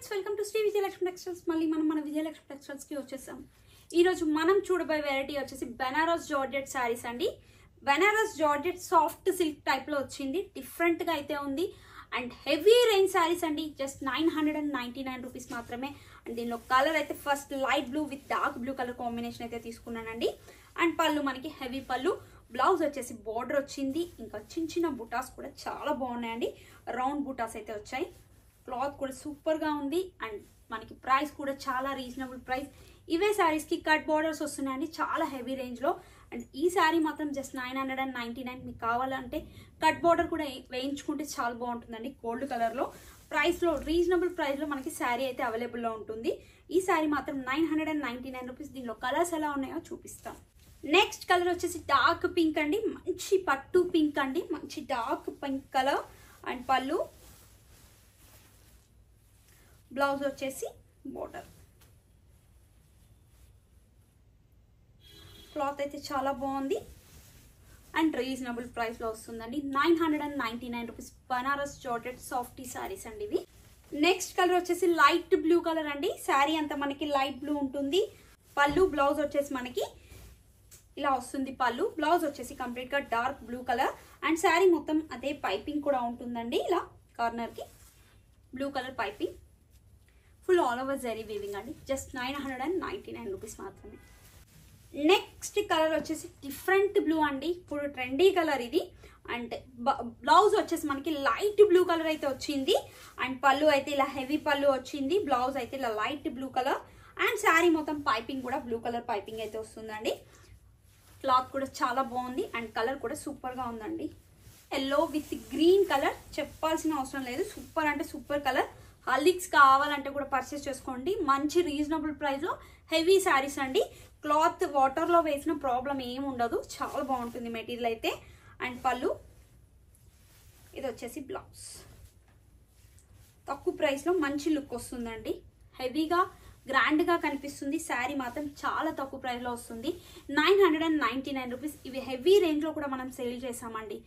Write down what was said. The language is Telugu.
Friends welcome to Shri Vijayalakshmi Textiles. మళ్ళీ మనం మన విజయలక్ష్మి టెక్స్టైల్స్కి వచ్చేసాం. ఈరోజు మనం చూడబోయే వెరైటీ వచ్చేసి బెనారస్ జార్జెట్ శారీస్ అండి. బెనారస్ జార్జెట్ సాఫ్ట్ సిల్క్ టైప్లో వచ్చింది. డిఫరెంట్గా అయితే ఉంది. అండ్ హెవీ రేంజ్ శారీస్ అండి. Just nine hundred and ninety nine rupees మాత్రమే. అండ్ దీనిలో కలర్ అయితే first light blue with dark blue colour combination అయితే తీసుకున్నానండి. అండ్ పళ్ళు మనకి హెవీ పళ్ళు. బ్లౌజ్ వచ్చేసి బార్డర్ వచ్చింది. ఇంకా చిన్న చిన్న బుటాస్ కూడా చాలా బాగున్నాయండి. రౌండ్ బుటాస్ అయితే వచ్చాయి. క్లాత్ కూడా సూపర్గా ఉంది అండ్ మనకి ప్రైస్ కూడా చాలా రీజనబుల్ ప్రైస్. ఇవే శారీస్కి కట్ బార్డర్స్ వస్తున్నాయండి చాలా హెవీ రేంజ్లో అండ్ ఈ శారీ మాత్రం just nine hundred and ninety nine మీకు కావాలంటే కట్ బార్డర్ కూడా వేయించుకుంటే చాలా బాగుంటుందండి గోల్డ్ కలర్లో ప్రైస్లో రీజనబుల్ ప్రైస్లో మనకి శారీ అయితే అవైలబుల్లో ఉంటుంది. ఈ శారీ మాత్రం nine hundred and ninety nine rupees దీనిలో కలర్స్ ఎలా ఉన్నాయో చూపిస్తాం. నెక్స్ట్ కలర్ వచ్చేసి డార్క్ పింక్ అండి. మంచి పట్టు పింక్ అండి. మంచి డార్క్ పింక్ కలర్ అండ్ పళ్ళు. బ్లౌజ్ వచ్చేసి బోర్డర్. క్లాత్ అయితే చాలా బాగుంది. అండ్ రీజనబుల్ ప్రైస్లో వస్తుందండి. Nine hundred and ninety nine rupees Banaras georgette softy saris అండి ఇవి. నెక్స్ట్ కలర్ వచ్చేసి లైట్ బ్లూ కలర్ అండి. శారీ అంతా మనకి లైట్ బ్లూ ఉంటుంది. పళ్ళు బ్లౌజ్ వచ్చేసి మనకి ఇలా వస్తుంది పళ్ళు. బ్లౌజ్ వచ్చేసి కంప్లీట్గా dark blue colour. And sari మొత్తం అదే పైపింగ్ కూడా ఉంటుందండి. ఇలా కార్నర్కి blue colour piping. Full all over zari weaving అండి. Just nine hundred and ninety nine rupees మాత్రమే. నెక్స్ట్ కలర్ వచ్చేసి డిఫరెంట్ బ్లూ అండి. ఇప్పుడు ట్రెండీ కలర్ ఇది. అండ్ బ్లౌజ్ వచ్చేసి మనకి లైట్ బ్లూ కలర్ అయితే వచ్చింది. అండ్ పళ్ళు అయితే ఇలా హెవీ పళ్ళు వచ్చింది. బ్లౌజ్ అయితే ఇలా light blue colour and sari మొత్తం పైపింగ్ కూడా బ్లూ కలర్ పైపింగ్ అయితే వస్తుందండి. క్లాత్ కూడా చాలా బాగుంది. అండ్ కలర్ కూడా సూపర్గా ఉందండి. ఎల్లో విత్ గ్రీన్ కలర్ చెప్పాల్సిన అవసరం లేదు. సూపర్ అంటే సూపర్ కలర్ లిక్స్ కావాలంటే కూడా పర్చేస్ చేసుకోండి. మంచి రీజనబుల్ ప్రైస్లో హెవీ శారీస్ అండి. క్లాత్ వాటర్లో వేసిన ప్రాబ్లం ఏమి ఉండదు. చాలా బాగుంటుంది మెటీరియల్ అయితే. అండ్ పళ్ళు. ఇది వచ్చేసి బ్లౌజ్ తక్కువ ప్రైస్లో మంచి లుక్ వస్తుందండి. హెవీగా గ్రాండ్గా కనిపిస్తుంది. శారీ మాత్రం చాలా తక్కువ ప్రైస్లో వస్తుంది. Nine hundred and ninety nine rupees ఇవి హెవీ రేంజ్లో కూడా మనం సేల్ చేసామండి